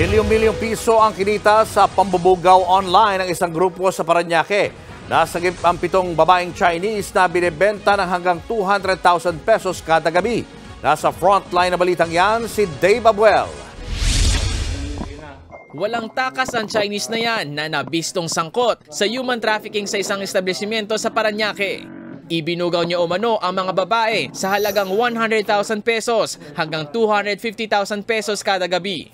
Milyong-milyong piso ang kinita sa pambubugaw online ng isang grupo sa Paranaque. Nasagip ang pitong babaeng Chinese na binibenta ng hanggang 200,000 pesos kada gabi. Nasa frontline na balitang yan si Dave Abuel. Walang takas ang Chinese na yan na nabistong sangkot sa human trafficking sa isang establishmento sa Paranaque. Ibinugaw niya umano ang mga babae sa halagang 100,000 pesos hanggang 250,000 pesos kada gabi.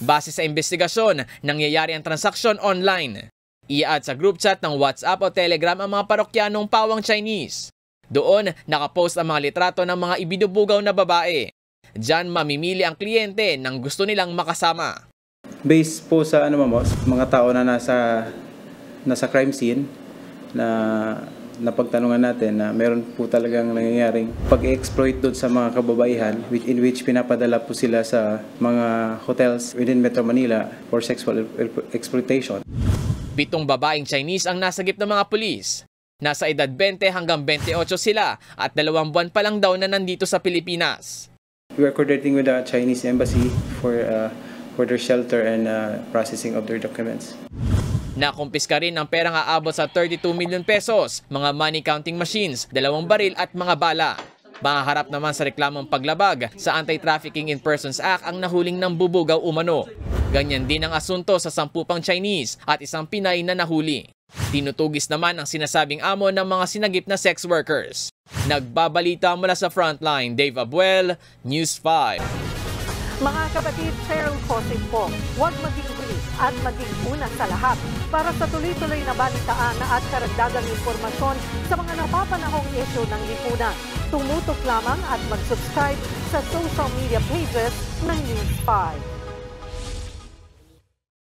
Base sa investigasyon, nangyayari ang transaksyon online. I-add sa group chat ng WhatsApp o Telegram ang mga parokyanong pawang Chinese. Doon, nakapost ang mga litrato ng mga ibinubugaw na babae. Diyan mamimili ang kliyente ng gusto nilang makasama. Based po sa ano ma'am, mga tao na nasa nasa crime scene na napagtanungan natin na meron po talagang nangyayaring pag-exploit doon sa mga kababaihan which, in which pinapadala po sila sa mga hotels within Metro Manila for sexual exploitation. Pitong babaeng Chinese ang nasagip ng mga pulis. Nasa edad 20 hanggang 28 sila at dalawang buwan pa lang daw na nandito sa Pilipinas. We are coordinating with the Chinese embassy for uh, for their shelter and uh, processing of their documents. Nakumpiska rin ang perang aabot sa 32 million pesos, mga money counting machines, dalawang baril at mga bala. Maharap naman sa reklamong paglabag sa Anti-Trafficking in Persons Act ang nahuling ng bubugaw umano. Ganyan din ang asunto sa sampu pang Chinese at isang Pinay na nahuli. Tinutugis naman ang sinasabing amo ng mga sinagip na sex workers. Nagbabalita mula sa Frontline, Dave Abuel, News 5. Mga kapatid, Cheryl Cosing po, huwag maging huli at maging una sa lahat para sa tuloy-tuloy na balitaan at karagdagang impormasyon sa mga napapanahong issue ng lipunan. Tumutok lamang at mag-subscribe sa social media pages ng News 5.